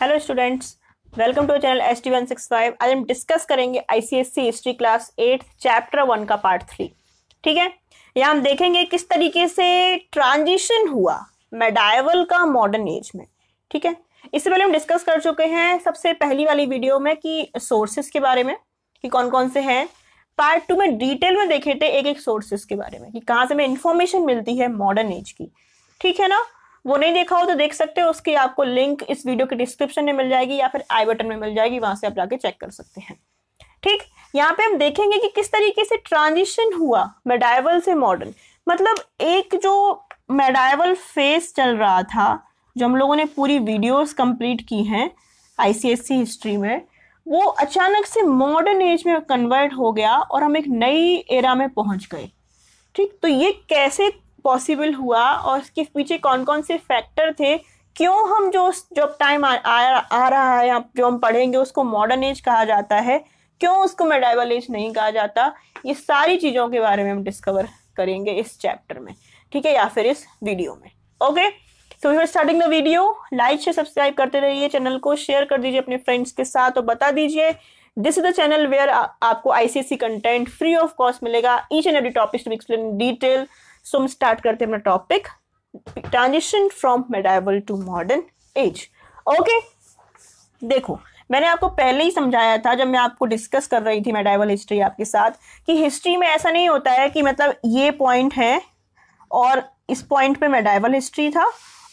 Hello students welcome to channel S T one six five आज हम discuss करेंगे ICSC history class eight chapter one का part three ठीक है? यहाँ हम देखेंगे किस तरीके से ट्रांजिशन हुआ मेडाइवल का मॉडर्न एज में. ठीक है? इससे पहले हम डिस्कस कर चुके हैं सबसे पहली वाली वीडियो में कि सोर्सेस के बारे में, कि कौन कौन से हैं. पार्ट टू में डिटेल में देखे थे एक एक सोर्सेस के बारे में, कि कहाँ से हमें इंफॉर्मेशन मिलती है मॉडर्न एज की. ठीक है ना? वो नहीं देखा हो तो देख सकते हो, उसकी आपको लिंक इस वीडियो के डिस्क्रिप्शन में मिल जाएगी या फिर आई बटन में मिल जाएगी, वहाँ से आप जाके चेक कर सकते हैं। ठीक? यहाँ पे हम देखेंगे कि किस तरीके से ट्रांजिशन हुआ मेडाइवल से मॉडर्न मतलब एक जो मेडाइवल फेस चल रहा था, जो हम लोगों ने पूरी वीडियोस कंप्लीट की हैं आईसीएससी हिस्ट्री में, वो अचानक से मॉडर्न एज में कन्वर्ट हो गया और हम एक नई एरा में पहुँच गए। ठीक? तो ये कैसे पॉसिबल हुआ और इसके पीछे कौन कौन से फैक्टर थे? क्यों हम जो जो टाइम आ, आ, आ रहा है जो हम पढ़ेंगे उसको मॉडर्न एज कहा जाता है। क्यों उसको मेडाइवल एज नहीं कहा जाता? ये सारी चीज़ों के बारे में हम डिस्कवर करेंगे इस चैप्टर में ठीक है या फिर इस वीडियो में okay so you starting the video like से सब्सक्राइब करते रहिए चैनल को शेयर कर दीजिए अपने फ्रेंड्स के साथ और बता दीजिए this is the channel where आपको ICSC content free of cost मिलेगा। Each and every topic to explain detail so हम स्टार्ट करते हैं अपना topic transition from medieval to modern age okay देखो, मैंने आपको पहले ही समझाया था जब मैं आपको डिस्कस कर रही थी मेडाइवल हिस्ट्री आपके साथ, कि हिस्ट्री में ऐसा नहीं होता है कि मतलब ये पॉइंट है और इस पॉइंट पे मेडाइवल हिस्ट्री था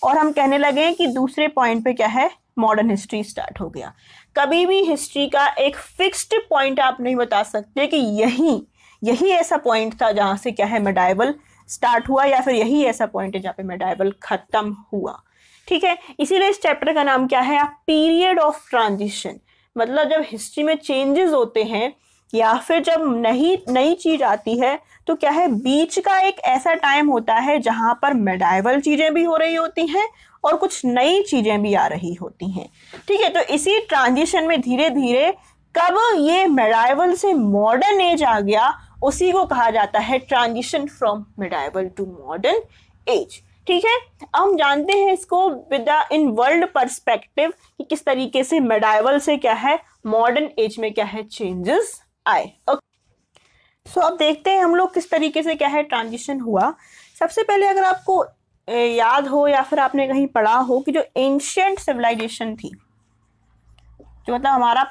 और हम कहने लगे कि दूसरे पॉइंट पे क्या है? मॉडर्न हिस्ट्री स्टार्ट हो गया. कभी भी हिस्ट्री का एक फिक्स्ड पॉइंट आप नहीं बता सकते कि यही यही ऐसा पॉइंट था जहाँ से क्या है? मेडाइवल स्टार्ट हुआ या फिर यही ऐसा पॉइंट है जहाँ पे मेडाइवल खत्म हुआ। ठीक है? इसीलिए इस चैप्टर का नाम क्या है? पीरियड ऑफ़ ट्रांजिशन मतलब जब हिस्ट्री में चेंजेस होते हैं या फिर जब नई नई चीज़ आती है तो क्या है? बीच का एक ऐसा टाइम होता है जहाँ पर मेडाइवल चीज़ें भी हो रही होती हैं और कुछ नई चीज़ें भी आ रही होती हैं। ठीक है? तो इसी ट्रांजिशन में धीरे धीरे कब ये मेडाइवल से मॉडर्न एज आ गया उसी को कहा जाता है transition from medieval to modern age ठीक है? हम जानते हैं इसको विद इन वर्ल्ड परस्पेक्टिव कि किस तरीके से मेडाइवल से क्या है मॉडर्न एज में क्या है चेंजेस आए। ओके सो अब देखते हैं हम लोग किस तरीके से क्या है ट्रांजिशन हुआ। सबसे पहले अगर आपको याद हो या फिर आपने कहीं पढ़ा हो कि जो एंशियंट सिविलाइजेशन थी, जो मतलब हमारा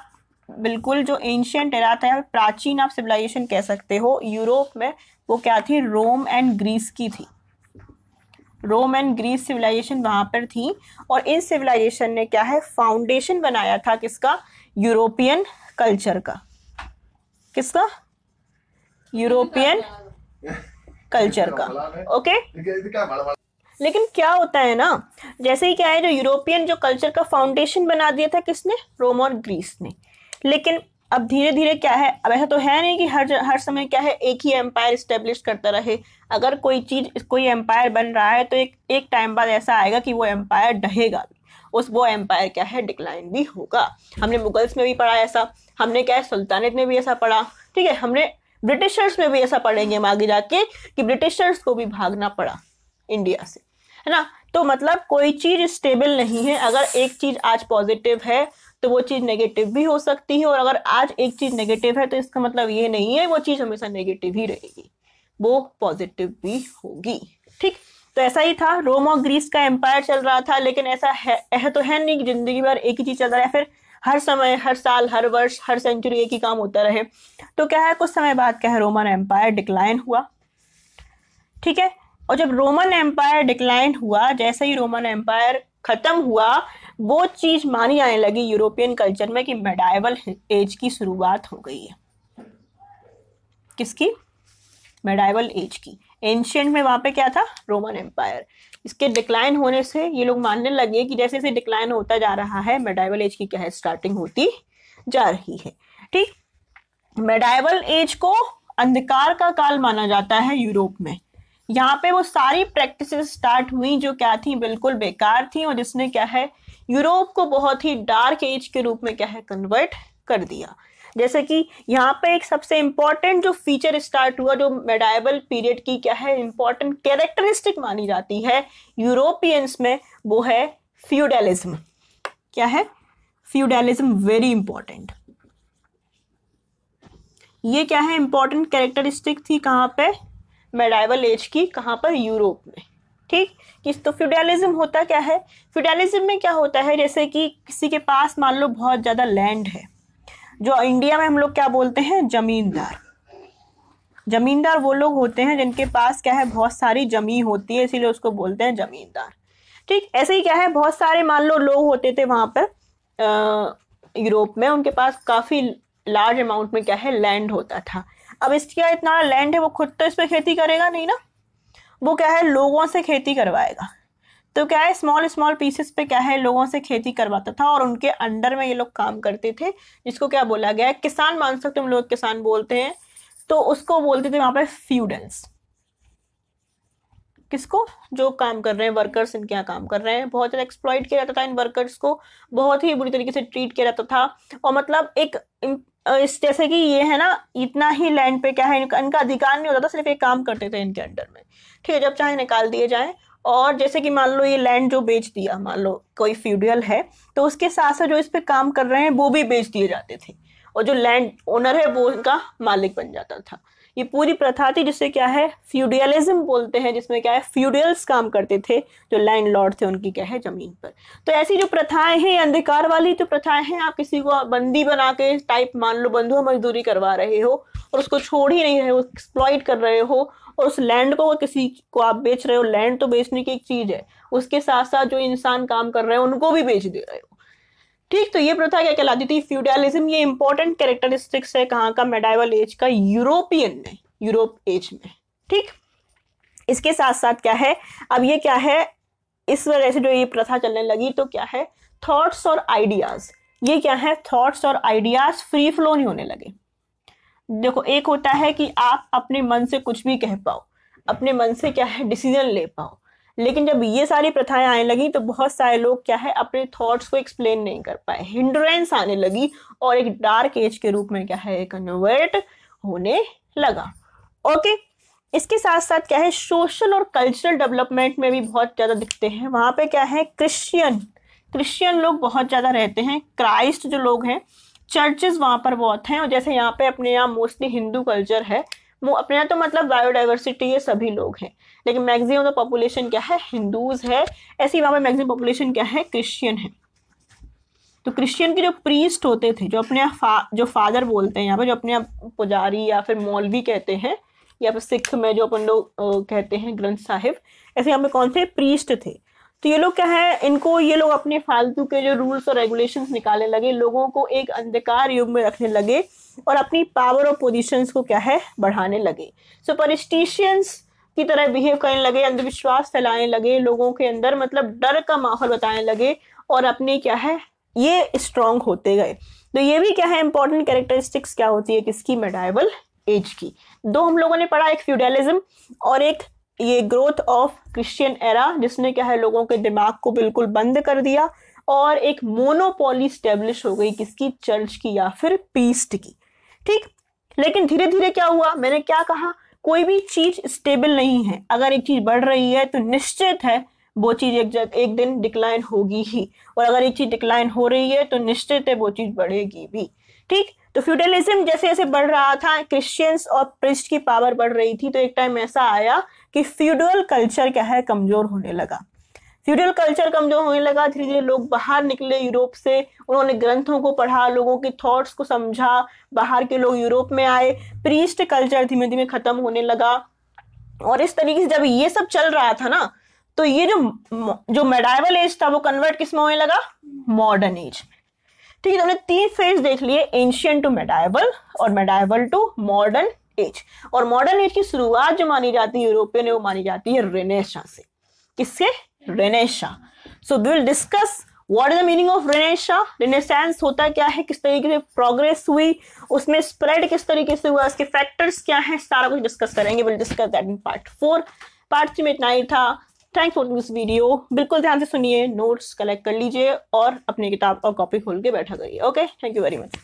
बिल्कुल, जो एंशियंट एरा था प्राचीन आप सिविलाइजेशन कह सकते हो, यूरोप में वो क्या थी? रोम एंड ग्रीस की थी। रोम एंड ग्रीस सिविलाइजेशन वहाँ पर थी और इस सिविलाइजेशन ने क्या है? फाउंडेशन बनाया था किसका? यूरोपियन कल्चर का। किसका? यूरोपियन कल्चर का। ओके लेकिन क्या होता है ना, जैसे ही क्या है, जो यूरोपियन जो कल्चर का फाउंडेशन बना दिया था किसने? रोम और ग्रीस ने। लेकिन अब धीरे धीरे क्या है? अब ऐसा तो है नहीं कि हर हर समय क्या है, एक ही एम्पायर इस्टेब्लिश करता रहे। अगर कोई चीज़, कोई एम्पायर बन रहा है तो एक एक टाइम बाद ऐसा आएगा कि वो एम्पायर ढहेगा उस वो एम्पायर क्या है? डिक्लाइन भी होगा। हमने मुगल्स में भी पढ़ा ऐसा, हमने क्या है? सुल्तानेट में भी ऐसा पढ़ा। ठीक है, हमने ब्रिटिशर्स में भी ऐसा पढ़ेंगे हम आगे जाके कि ब्रिटिशर्स को भी भागना पड़ा इंडिया से। है ना? तो मतलब कोई चीज़ स्टेबल नहीं है। अगर एक चीज़ आज पॉजिटिव है तो वो चीज़ नेगेटिव भी हो सकती है और अगर आज एक चीज़ नेगेटिव है तो इसका मतलब ये नहीं है, वो चीज़ हमेशा नेगेटिव ही रहेगी। वो पॉजिटिव भी होगी। ठीक तो ऐसा ही था। रोम और ग्रीस का एम्पायर चल रहा था, लेकिन ऐसा है, ऐसा तो है नहीं कि ज़िंदगी भर एक ही चीज़ चल रहा है। फिर हर समय, हर साल, हर वर्ष, हर सेंचुरी एक ही काम होता रहे। तो क्या है, कुछ समय बाद क्या है रोमन एम्पायर डिक्लाइन हुआ। ठीक है, और जब रोमन एम्पायर डिक्लाइन हुआ, जैसे ही रोमन एम्पायर खत्म हुआ, वो चीज़ मानी जाने लगी यूरोपियन कल्चर में कि मेडाइवल एज की शुरुआत हो गई है। किसकी? मेडाइवल एज की। एंशियंट में वहाँ पे क्या था? Roman empire. इसके डिक्लाइन होने से ये लोग मानने लगे कि जैसे जैसे डिक्लाइन होता जा रहा है, मेडाइवल एज की क्या है स्टार्टिंग होती जा रही है। ठीक? मेडाइवल एज को अंधकार का काल माना जाता है यूरोप में। यहाँ पे वो सारी प्रैक्टिस स्टार्ट हुई जो क्या थी, बिल्कुल बेकार थी और जिसने क्या है, यूरोप को बहुत ही डार्क एज के रूप में क्या है कन्वर्ट कर दिया। जैसे कि यहाँ पे एक सबसे इंपॉर्टेंट जो फीचर स्टार्ट हुआ, जो मेडाइबल पीरियड की क्या है इंपॉर्टेंट कैरेक्टरिस्टिक मानी जाती है यूरोपियंस में, वो है फ्यूडलिज्म क्या है? फ्यूडलिज्म वेरी इंपॉर्टेंट ये क्या है इंपॉर्टेंट कैरेक्टरिस्टिक थी कहाँ पे? मेडाइवल एज की कहाँ पर? यूरोप में। ठीक? किस तो फ्यूडलिज्म होता क्या है? फ्यूडलिज्म में क्या होता है? जैसे कि किसी के पास मान लो बहुत ज़्यादा लैंड है, जो इंडिया में हम लोग क्या बोलते हैं? जमींदार। जमींदार वो लोग होते हैं जिनके पास क्या है? बहुत सारी ज़मीन होती है, इसीलिए उसको बोलते हैं जमींदार। ठीक? ऐसे ही क्या है? बहुत सारे मान लो लोग होते थे वहाँ पर यूरोप में। उनके पास काफ़ी लार्ज अमाउंट में क्या है? लैंड होता था। अब इसका इतना लैंड है, वो खुद तो इस पर खेती करेगा नहीं ना? वो क्या है, लोगों से खेती करवाएगा। तो क्या है स्मॉल स्मॉल पीसेस पे क्या है, लोगों से खेती करवाता था और उनके अंडर में ये लोग काम करते थे, जिसको क्या बोला गया है, किसान मान सकते हम लोग किसान बोलते हैं तो उसको बोलते थे वहाँ पर फ्यूडल्स किसको? जो काम कर रहे हैं वर्कर्स इनके यहाँ काम कर रहे हैं। बहुत ज़्यादा एक्सप्लॉइट किया जाता था इन वर्कर्स को, बहुत ही बुरी तरीके से ट्रीट किया जाता था। और मतलब एक इस जैसे कि ये है ना, इतना ही लैंड पे क्या है, इनका इनका अधिकार नहीं होता था, सिर्फ़ एक काम करते थे इनके अंडर में। ठीक है, जब चाहे निकाल दिए जाए, और जैसे कि मान लो ये लैंड जो बेच दिया, मान लो कोई फ्यूडियल है तो उसके साथ साथ जो इस पे काम कर रहे हैं, वो भी बेच दिए जाते थे। और जो लैंड ओनर है, वो उनका मालिक बन जाता था। ये पूरी प्रथा थी जिससे क्या है फ्यूडियलिज्म बोलते हैं, जिसमें क्या है फ्यूडियल्स काम करते थे, जो लैंड लॉर्ड थे उनकी क्या है, ज़मीन पर। तो ऐसी जो प्रथाएँ हैं अंधकार वाली जो प्रथाएँ हैं, आप किसी को बंदी बना के टाइप मान लो बंधु मजदूरी करवा रहे हो, और उसको छोड़ ही नहीं रहे हो एक्सप्लॉइट कर रहे हो, और उस लैंड को किसी को आप बेच रहे हो लैंड तो बेचने की एक चीज़ है। उसके साथ साथ जो इंसान काम कर रहे हैं, उनको भी बेच दे रहे हो। ठीक तो ये प्रथा क्या कहलाती थी? फ्यूडलिज्म ये इंपॉर्टेंट कैरेक्टरिस्टिक्स है कहाँ का? मेडाइवल एज का यूरोपियन में यूरोप एज में, ठीक? इसके साथ साथ क्या है? अब ये क्या है? इस वजह से जो ये प्रथा चलने लगी तो क्या है? थॉट्स और आइडियाज़ ये क्या है? थॉट्स और आइडियाज़ फ्री फ्लो नहीं होने लगे। देखो, एक होता है कि आप अपने मन से कुछ भी कह पाओ, अपने मन से क्या है? डिसीज़न ले पाओ। लेकिन जब ये सारी प्रथाएँ आने लगी तो बहुत सारे लोग क्या है, अपने थॉट्स को एक्सप्लेन नहीं कर पाए। हिंड्रेंस आने लगी और एक डार्क एज के रूप में क्या है कन्वर्ट होने लगा। ओके इसके साथ साथ क्या है सोशल और कल्चरल डेवलपमेंट में भी बहुत ज़्यादा दिखते हैं। वहाँ पे क्या है क्रिश्चियन क्रिश्चियन लोग बहुत ज़्यादा रहते हैं। क्राइस्ट जो लोग हैं चर्चेज वहाँ पर बहुत हैं। और जैसे यहाँ पे अपने यहाँ मोस्टली हिंदू कल्चर है अपने तो मतलब बायोडाइवर्सिटी ये सभी लोग हैं लेकिन मैक्सिमम तो पॉपुलेशन क्या है? हिंदूज है। ऐसी वहाँ पे मैक्सिमम पॉपुलेशन क्या है? क्रिश्चियन है। तो क्रिश्चियन के जो प्रीस्ट होते थे जो अपने फा, जो फादर बोलते हैं यहाँ पे जो अपने पुजारी या फिर मौलवी कहते हैं या फिर सिख में जो अपन लोग कहते हैं ग्रंथ साहिब ऐसे यहाँ पे कौन थे प्रीस्ट थे? तो ये लोग क्या है, इनको ये लोग अपने फालतू के जो रूल्स और रेगुलेशंस निकालने लगे, लोगों को एक अंधकार युग में रखने लगे और अपनी पावर और पोजीशंस को क्या है, बढ़ाने लगे। सो परिस्टिशियंस की तरह बिहेव करने लगे, अंधविश्वास फैलाने लगे, लोगों के अंदर मतलब डर का माहौल बताने लगे और अपने क्या है, ये स्ट्रांग होते गए। तो ये भी क्या है इंपॉर्टेंट कैरेक्टरिस्टिक्स क्या होती है, किसकी? मेडाइवल एज की। दो हम लोगों ने पढ़ा, एक फ्यूडलिज्म और एक ये ग्रोथ ऑफ़ क्रिश्चियन एरा जिसने क्या है, लोगों के दिमाग को बिल्कुल बंद कर दिया और एक मोनोपोली स्टेब्लिश हो गई किसकी? चर्च की या फिर पीस्ट की। ठीक? लेकिन धीरे धीरे क्या हुआ? मैंने क्या कहा? कोई भी चीज़ स्टेबल नहीं है। अगर एक चीज़ बढ़ रही है तो निश्चित है वो चीज़ एक जग, एक दिन डिक्लाइन होगी ही। और अगर एक चीज़ डिक्लाइन हो रही है तो निश्चित है वो चीज़ बढ़ेगी भी। ठीक? तो फ्यूडलिज्म जैसे जैसे बढ़ रहा था क्रिश्चियंस और प्रिस्ट की पावर बढ़ रही थी तो एक टाइम ऐसा आया कि फ्यूडल कल्चर क्या है, कमज़ोर होने लगा। फ्यूडल कल्चर कमज़ोर होने लगा, धीरे धीरे लोग बाहर निकले यूरोप से। उन्होंने ग्रंथों को पढ़ा, लोगों के थॉट्स को समझा, बाहर के लोग यूरोप में आए। प्रीस्ट कल्चर धीमे धीमे खत्म होने लगा। और इस तरीके से जब ये सब चल रहा था ना तो ये जो जो मेडाइवल एज था, वो कन्वर्ट किसमें होने लगा? मॉडर्न एज में ठीक है तो हमने तीन फ़ेज़ देख लिए एंशियन टू मेडाइवल और मेडाइवल टू मॉडर्न एज। और मॉडर्न एज की शुरुआत जो मानी जाती है यूरोपियन, वो मानी जाती है रेनेसा से। किससे? Renaissance so will discuss what is the meaning of renaissance renaissance होता क्या है? किस तरीके से प्रोग्रेस हुई? उसमें स्प्रेड किस तरीके से हुआ? उसके फैक्टर्स क्या हैं? सारा कुछ डिस्कस करेंगे। Will discuss that in part four part three में इतना ही था। थैंक्स फॉर दिस वीडियो बिल्कुल ध्यान से सुनिए नोट्स कलेक्ट कर लीजिए और अपनी किताब और कॉपी खोल के बैठा करिए। Okay thank you very much